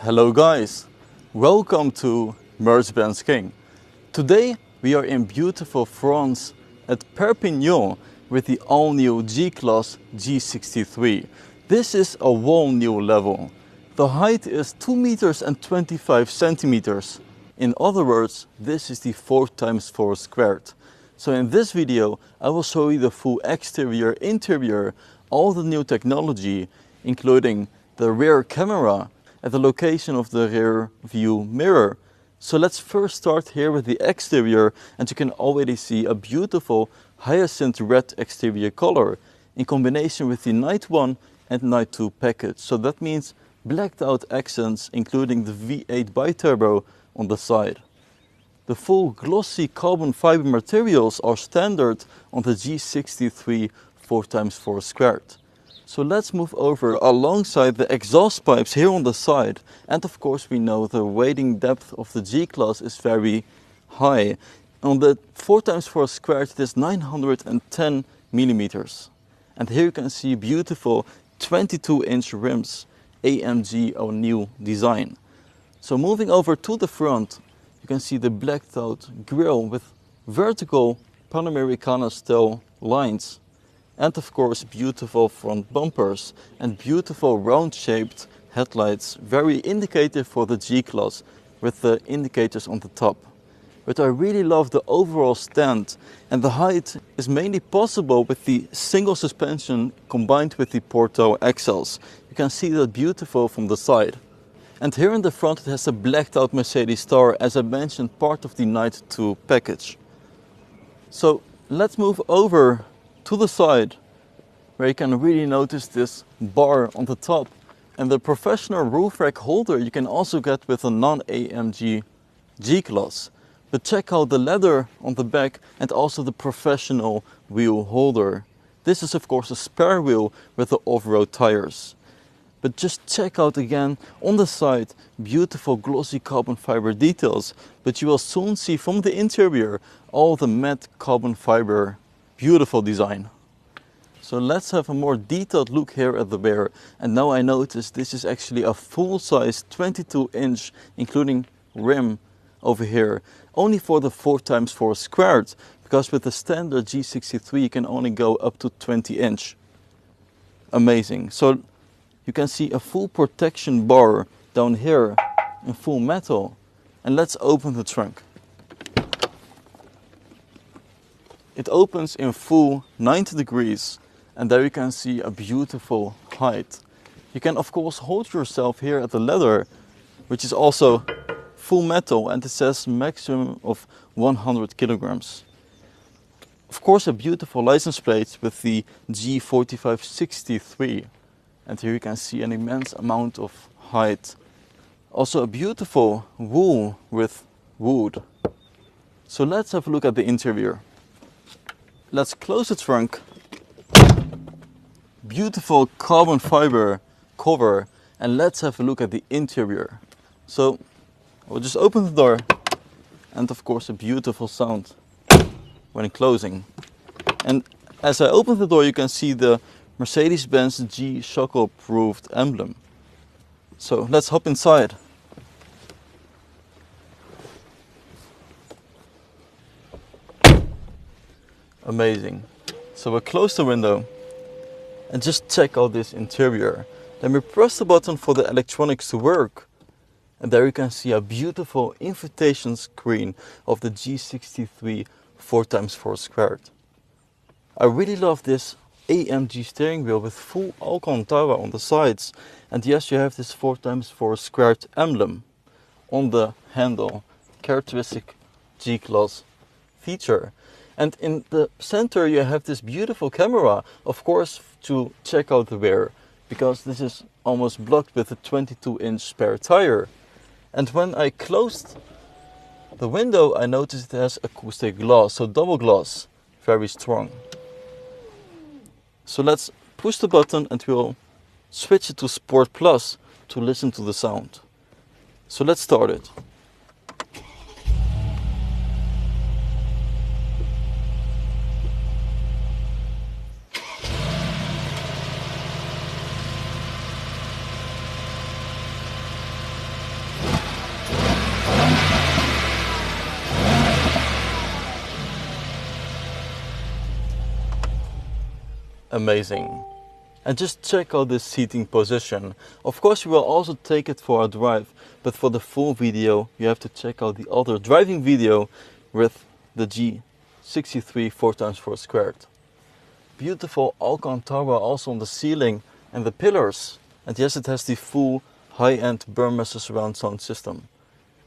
Hello guys, welcome to Mercedes-Benz King. Today we are in beautiful France at Perpignan with the all-new G-Class G63. This is a whole new level. The height is 2 meters and 25 centimeters. In other words, this is the 4 times 4 squared. So in this video I will show you the full exterior, interior, all the new technology including the rear camera at the location of the rear view mirror. So let's first start here with the exterior and you can already see a beautiful hyacinth red exterior color in combination with the Night 1 and Night 2 package. So that means blacked out accents including the V8 biturbo on the side. The full glossy carbon fiber materials are standard on the G63 4x4 squared. So let's move over alongside the exhaust pipes here on the side. And of course we know the wading depth of the G-Class is very high. On the 4x4 squared it is 910 millimeters. And here you can see beautiful 22 inch rims, AMG or new design. So moving over to the front, you can see the blacked out grille with vertical Panamericana style lines and of course beautiful front bumpers and beautiful round shaped headlights very indicative for the G-Class with the indicators on the top. But I really love the overall stand and the height is mainly possible with the single suspension combined with the portal axles. You can see that beautiful from the side. And here in the front it has a blacked out Mercedes star as I mentioned part of the Night 2 package. So let's move over to the side where you can really notice this bar on the top and the professional roof rack holder you can also get with a non-AMG G-Class. But check out the leather on the back and also the professional wheel holder. This is of course a spare wheel with the off-road tires. But just check out again on the side beautiful glossy carbon fiber details. But you will soon see from the interior all the matte carbon fiber Beautiful design. So let's have a more detailed look here at the bear. And now I notice this is actually a full-size 22 inch, including rim over here. Only for the 4x4 squared, because with the standard G63 you can only go up to 20 inch. Amazing. So you can see a full protection bar down here in full metal. And let's open the trunk. It opens in full 90 degrees and there you can see a beautiful height. You can of course hold yourself here at the leather which is also full metal and it says maximum of 100 kilograms. Of course a beautiful license plate with the G4563 and here you can see an immense amount of height. Also a beautiful wool with wood. So let's have a look at the interior. Let's close the trunk. Beautiful carbon fiber cover and let's have a look at the interior. So we'll just open the door and of course a beautiful sound when closing. And as I open the door you can see the Mercedes-Benz G Schöckl proved emblem. So let's hop inside. Amazing. So we'll close the window and just check out this interior. Then we press the button for the electronics to work. And there you can see a beautiful invitation screen of the G63 4x4 squared. I really love this AMG steering wheel with full Alcantara on the sides. And yes, you have this 4x4 squared emblem on the handle, characteristic G-Class feature. And in the center you have this beautiful camera, of course to check out the rear, because this is almost blocked with a 22 inch spare tire. And when I closed the window I noticed it has acoustic glass, so double glass, very strong. So let's push the button and we'll switch it to Sport Plus to listen to the sound. So let's start it. Amazing. And just check out this seating position. Of course we will also take it for a drive, but for the full video you have to check out the other driving video with the G63 4x4 squared. Beautiful Alcantara also on the ceiling and the pillars. And yes, it has the full high-end Burmester surround sound system.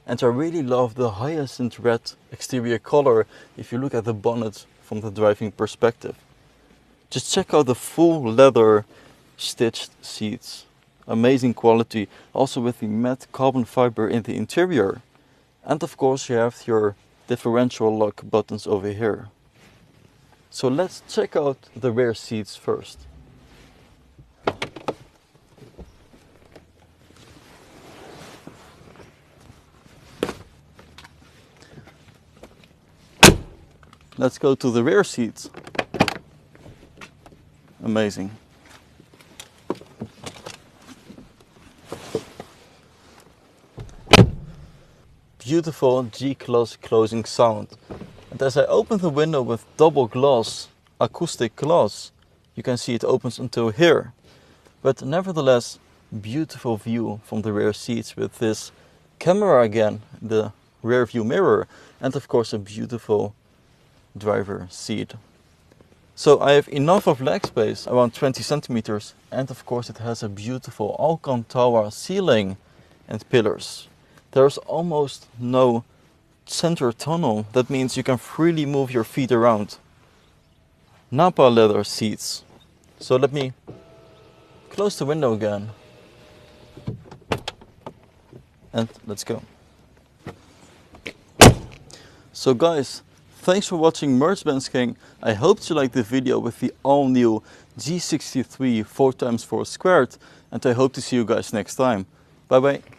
And I really love the hyacinth red exterior color if you look at the bonnet from the driving perspective. Just check out the full leather stitched seats. Amazing quality, also with the matte carbon fiber in the interior. And of course you have your differential lock buttons over here. So let's check out the rear seats first. Let's go to the rear seats. Amazing. Beautiful G-Class closing sound. And as I open the window with double glass, acoustic glass, you can see it opens until here. But nevertheless, beautiful view from the rear seats with this camera again, the rear view mirror, and of course a beautiful driver seat. So I have enough of leg space, around 20 centimeters, and of course it has a beautiful Alcantara ceiling and pillars. There's almost no center tunnel, that means you can freely move your feet around. Nappa leather seats. So let me close the window again. And let's go. So guys, Thanks for watching Mercedes-Benz King. I hope you liked the video with the all new G63 4x4 squared and I hope to see you guys next time. Bye bye.